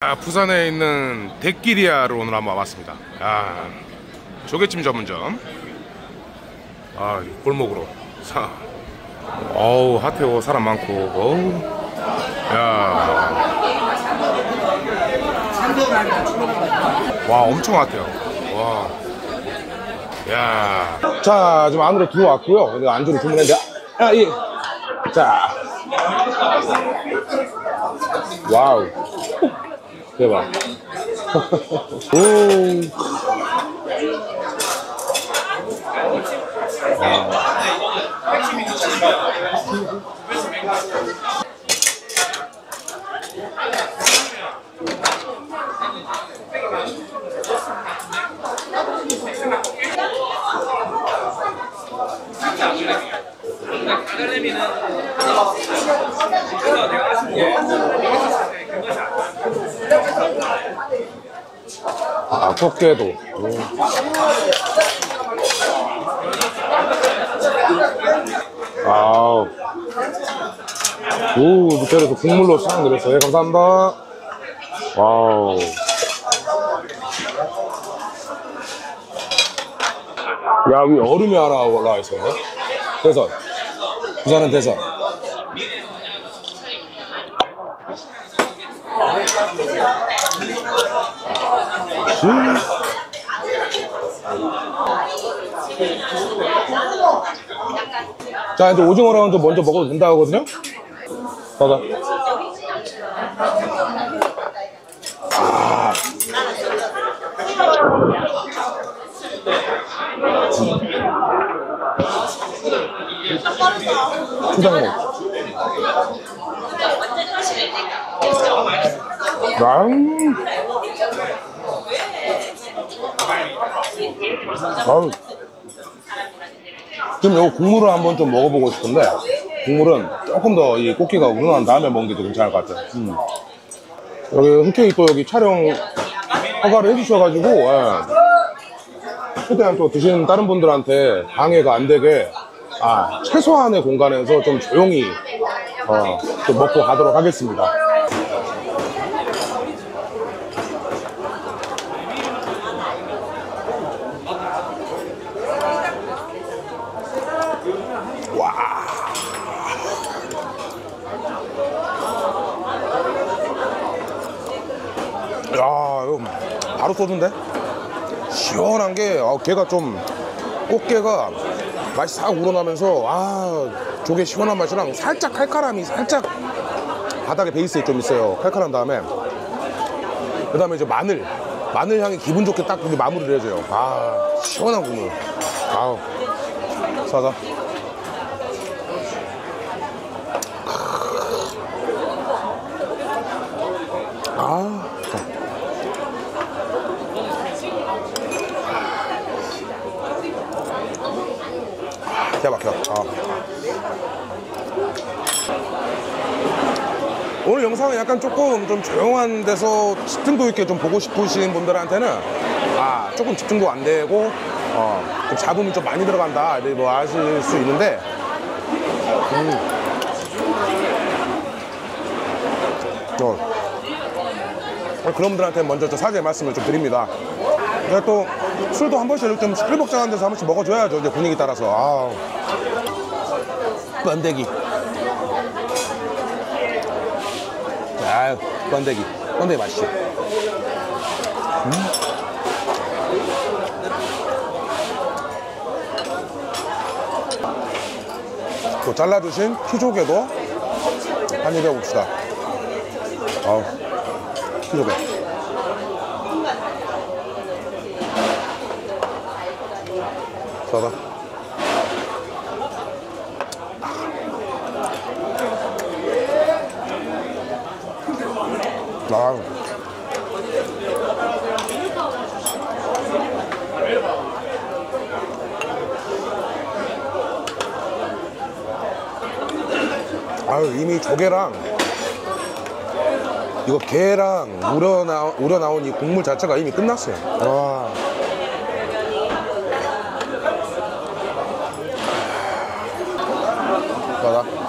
아, 부산에 있는 데끼리아로 오늘 한번 와봤습니다. 아, 조개찜 전문점. 아, 이 골목으로. 사. 어우, 핫해요. 사람 많고. 어우. 야. 와, 엄청 핫해요. 와. 야. 자, 지금 안으로 들어왔고요. 안주를 주문했는데, 아, 예. 자. 와우. 대박. 오. 아, 꽃게도. 오. 아우. 오, 밑에서 국물로 싹 내렸어요. 예, 감사합니다. wow. 야, 위 얼음이 하나 올라와 있어요. 대선. 부산은 대선. 음. 자, 이제 오징어랑 좀 먼저 먹어도 된다 하거든요? 봐봐. 아. 초장목. 난. 아우. 지금 요 국물을 한번 좀 먹어보고 싶은데 국물은 조금 더 이 꽃게가 우러난 다음에 먹는 게 더 괜찮을 것 같아요. 음. 여기 흔쾌히 또 여기 촬영 허가를 해주셔가지고 예. 최대한 또 드시는 다른 분들한테 방해가 안 되게 아, 최소한의 공간에서 좀 조용히 어, 좀 먹고 가도록 하겠습니다. 야, 이거 바로 쏘던데? 시원한 게, 아, 게가 좀, 꽃게가 맛이 싹 우러나면서, 아, 조개 시원한 맛이랑 살짝 칼칼함이 살짝 바닥에 베이스에 좀 있어요. 칼칼한 다음에. 그 다음에 이제 마늘. 마늘 향이 기분 좋게 딱 여기 마무리를 해줘요. 아, 시원한 국물. 아우. 사자. 아. 기가 막혀. 아. 오늘 영상은 약간 조금 좀 조용한 데서 집중도 있게 좀 보고 싶으신 분들한테는 아 조금 집중도 안 되고 어, 좀 잡음이 좀 많이 들어간다 이렇게 뭐 아실 수 있는데 음. 어. 그런 분들한테 먼저 좀 사죄의 말씀을 좀 드립니다. 근데 또 술도 한 번씩 좀 시끌벅적한 데서 한 번씩 먹어줘야죠. 이제 분위기 따라서. 아우. 번데기. 아유, 번데기. 번데기 맛있죠. 음. 또 잘라주신 피조개도 한입 해봅시다. 아우, 피조개. 써봐. 아. 아유 이미 조개랑 이거 게랑 우려 나 우려 나온 이 국물 자체가 이미 끝났어요. 와. 봐라.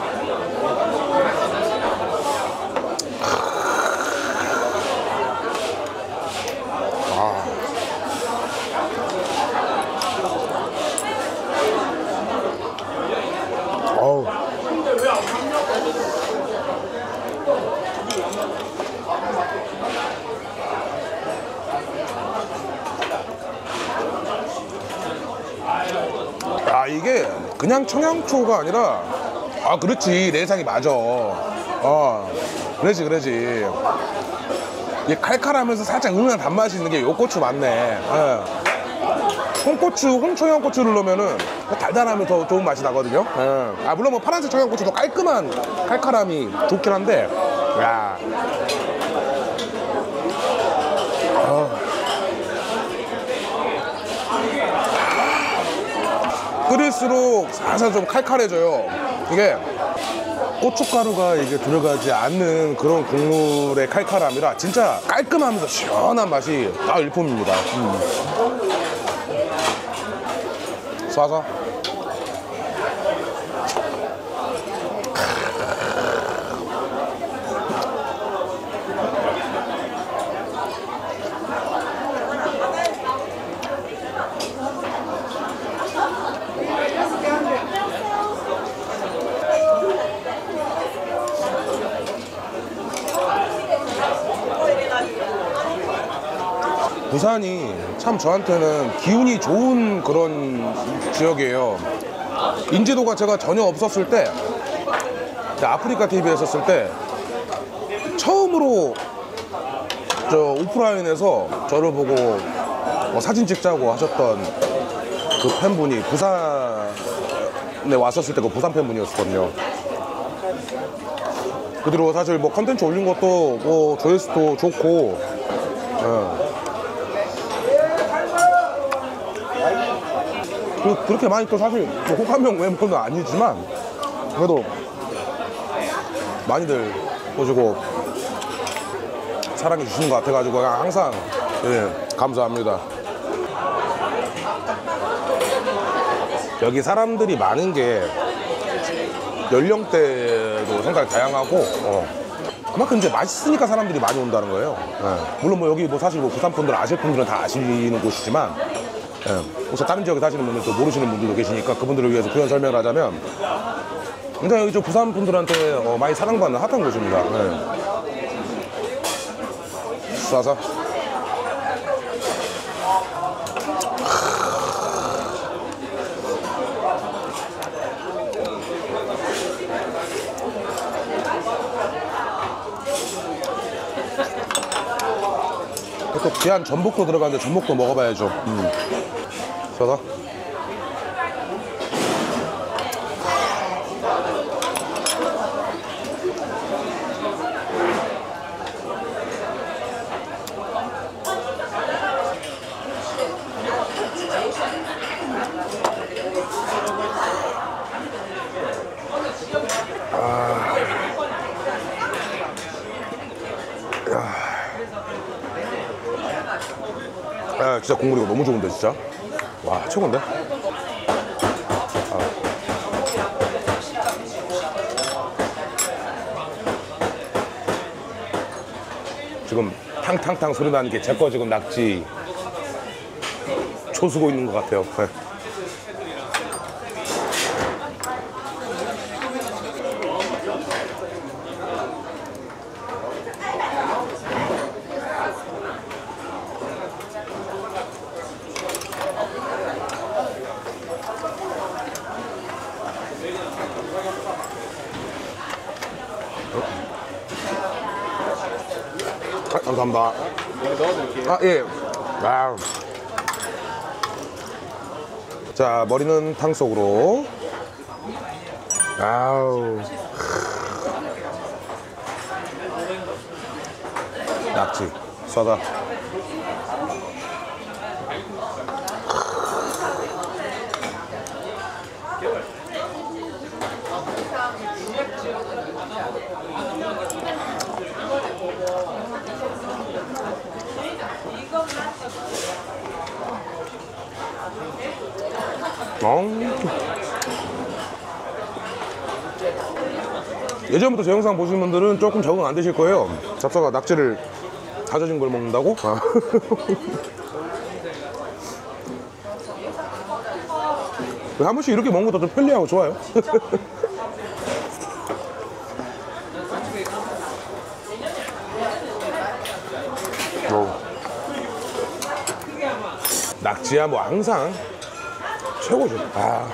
이게 그냥 청양초가 아니라 아 그렇지 내 예상이 맞아 어 그러지 그러지 이 칼칼하면서 살짝 은은한 단맛이 있는 게 요 고추 맞네 예. 홍고추, 홍청양고추를 넣으면은 더 좋은 맛이 나거든요. 예. 아 물론 뭐 파란색 청양고추도 깔끔한 칼칼함이 좋긴 한데, 야. 끓일수록 살살 좀 칼칼해져요. 이게 고춧가루가 이게 들어가지 않는 그런 국물의 칼칼함이라 진짜 깔끔하면서 시원한 맛이 다 일품입니다. 음. 쏴서 부산이 참 저한테는 기운이 좋은 그런 지역이에요. 인지도가 제가 전혀 없었을 때, 아프리카 TV에 있었을 때, 처음으로 저 오프라인에서 저를 보고 뭐 사진 찍자고 하셨던 그 팬분이 부산에 왔었을 때 그 부산 팬분이었거든요. 그 뒤로 사실 뭐 컨텐츠 올린 것도 뭐 조회수도 좋고, 예. 그, 그렇게 많이 또 사실 뭐 호감형 외모는 아니지만 그래도 많이들 보시고 사랑해 주시는 것 같아가지고 항상 예, 감사합니다. 여기 사람들이 많은 게 연령대도 상당히 다양하고 어. 그만큼 이제 맛있으니까 사람들이 많이 온다는 거예요. 예. 물론 뭐 여기 뭐 사실 뭐 부산 분들 아실 분들은 다 아시는 곳이지만 예. 혹시 다른 지역에 사시는 분들도 모르시는 분들도 계시니까 그분들을 위해서 그런 설명을 하자면 굉장히 여기 저 부산 분들한테 어, 많이 사랑받는 핫한 곳입니다. 예. 쏴서 또 귀한 전복도 들어가는데 전복도 먹어봐야죠. 음. 쏴서 아, 진짜 국물이 너무 좋은데 진짜. 와 최고인데. 아. 지금 탕탕탕 소리 나는 게 제 거 지금 낙지 초수고 있는 것 같아요. 네. 아, 감사합니다. 아, 예. 아. 자, 머리는 탕 속으로. 아우. 낙지, 쏴다. 예전부터 제 영상 보신 분들은 조금 적응 안 되실 거예요. 잡사가 낙지를 다져진 걸 먹는다고? 아. 한 번씩 이렇게 먹는 것도 좀 편리하고 좋아요. 낙지야 뭐 항상 최고죠 아.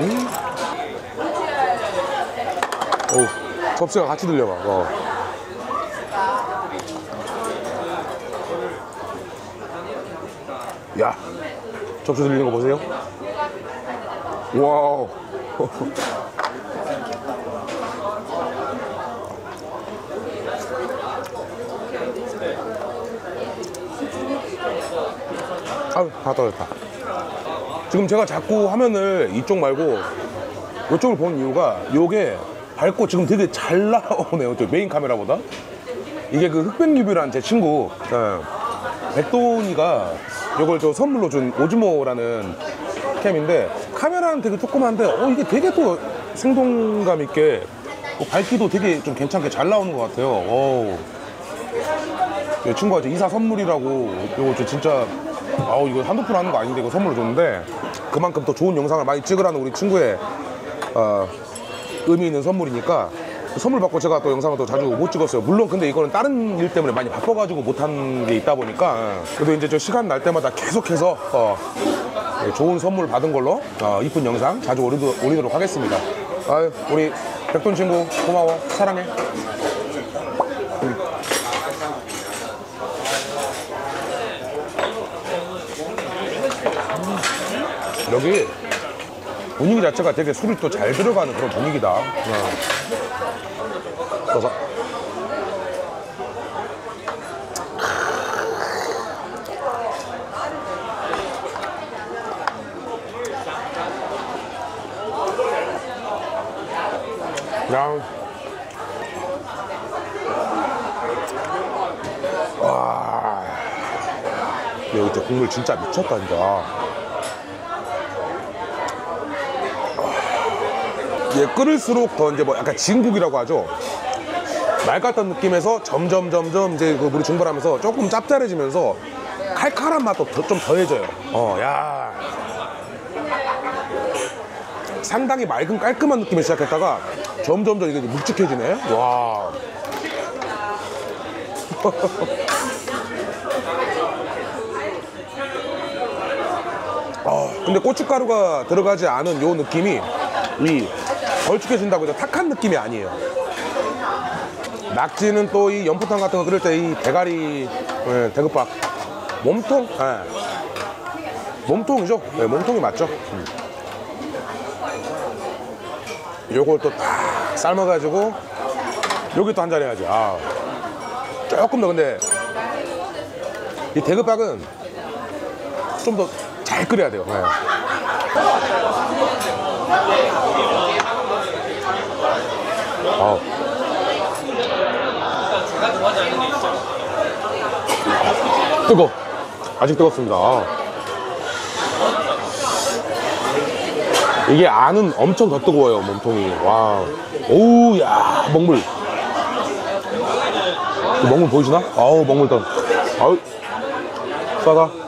음. 오, 접시가 같이 들려봐 어. 야 접시 들리는 거 보세요 와우 아유, 다 떨어졌다. 지금 제가 자꾸 화면을 이쪽 말고 이쪽을 보는 이유가 요게 밝고 지금 되게 잘 나오네요. 저 메인 카메라보다. 이게 그 흑백리뷰라는 제 친구 예, 백돈이가 요걸 저 선물로 준 오즈모라는 캠인데 카메라는 되게 조그만데 어 이게 되게 또 생동감 있게 어, 밝기도 되게 좀 괜찮게 잘 나오는 것 같아요. 이 친구가 저 이사 선물이라고 이거 저 진짜 아우 이거 한두 푼 하는 거 아닌데 이거 선물을 줬는데 그만큼 더 좋은 영상을 많이 찍으라는 우리 친구의 어, 의미 있는 선물이니까 그 선물 받고 제가 또 영상을 또 자주 못 찍었어요. 물론 근데 이거는 다른 일 때문에 많이 바빠가지고 못한 게 있다 보니까 어, 그래도 이제 저 시간 날 때마다 계속해서 어, 예, 좋은 선물 받은 걸로 어, 이쁜 영상 자주 올리도, 올리도록 하겠습니다. 아유 우리 백돈 친구 고마워 사랑해. 여기 분위기 자체가 되게 술이 또 잘 들어가는 그런 분위기다. 어. 그냥 와 여기 국물 진짜 미쳤다 진짜. 예, 끓을수록 더 이제 뭐 약간 진국이라고 하죠. 맑았던 느낌에서 점점 점점 이제 그 물이 증발하면서 조금 짭짤해지면서 칼칼한 맛도 더- 좀 더해져요. 어, 야. 상당히 맑은 깔끔한 느낌이 시작했다가 점점점 이게 묵직해지네. 와. 아, 근데 고춧가루가 들어가지 않은 요 느낌이 이 걸쭉해진다고 해서 탁한 느낌이 아니에요. 낙지는 또 이 연포탕 같은 거 끓일 때 이 대가리 예, 대급밥 몸통 예. 몸통이죠. 예, 몸통이 맞죠. 음. 요걸 또 딱 삶아가지고 여기 또 한 잔 해야지. 아 조금 더 근데 이 대급밥은 좀 더 잘 끓여야 돼요. 예. 아. 뜨거. 아직 뜨겁습니다. 아. 이게 안은 엄청 더 뜨거워요 몸통이. 와. 오우 야 먹물. 이 먹물 보이시나? 아우 먹물 던. 아우 싸다.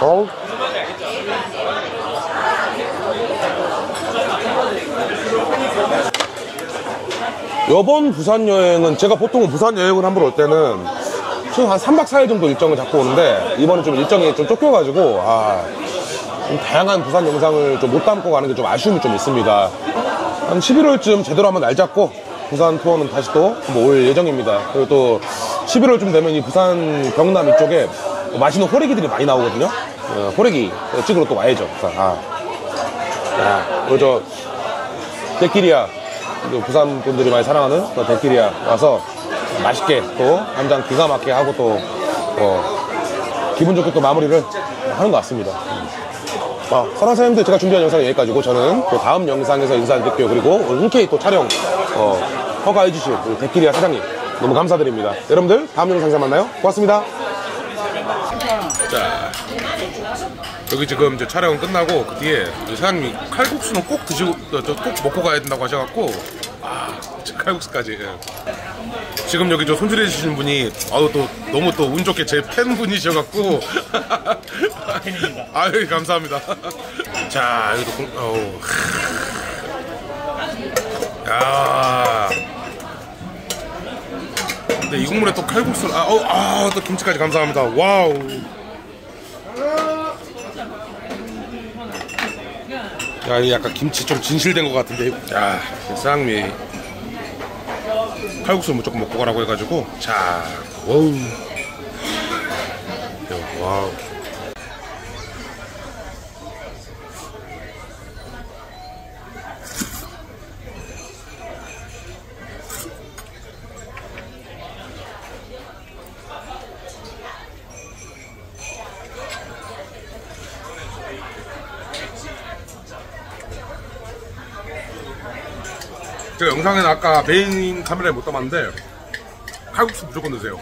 어? 이번 부산 여행은 제가 보통 부산 여행을 한 번 올 때는 지금 한 3박 4일 정도 일정을 잡고 오는데 이번엔 좀 일정이 좀 쫓겨가지고 아, 좀 다양한 부산 영상을 좀 못 담고 가는 게 좀 아쉬움이 좀 있습니다. 한 11월쯤 제대로 한번 날 잡고 부산 투어는 다시 또올 예정입니다. 그리고 또 11월쯤 되면 이 부산 경남 이쪽에 맛있는 호래기들이 많이 나오거든요. 어, 호래기 찍으러 또 와야죠. 아, 야, 그리고 저 데키리아 그 부산 분들이 많이 사랑하는 그 데키리아 와서 맛있게 또 한 잔 기가 막히게 하고 또 어, 기분 좋게 또 마무리를 하는 것 같습니다. 아, 사랑 사장님들 제가 준비한 영상은 여기까지고 저는 또 다음 영상에서 인사드릴게요. 그리고 흔쾌히 또 촬영 어, 허가해 주신 우리 데키리아 사장님 너무 감사드립니다. 여러분들 다음 영상에서 만나요. 고맙습니다. 여기 지금 이제 촬영 끝나고 그 뒤에 사장님이 칼국수는 꼭 드시고 저- 저꼭 먹고 가야 된다고 하셔갖고 아, 칼국수까지. 예. 지금 여기 저 손질해 주시는 분이 아우 또 너무 또 운 좋게 제 팬분이셔갖고 아유 감사합니다. 자 여기도 공, 어우. 야. 근데 이 국물에 또 칼국수 아, 어, 아, 또 김치까지 감사합니다. wow. 야, 이 약간 김치 좀 진실된 것 같은데. 야, 쌍미. 칼국수 무조건 먹고 가라고 해가지고. 자, wow. 야, 와우. 제가 영상에는 아까 메인 카메라에 못 담았는데 칼국수 무조건 드세요.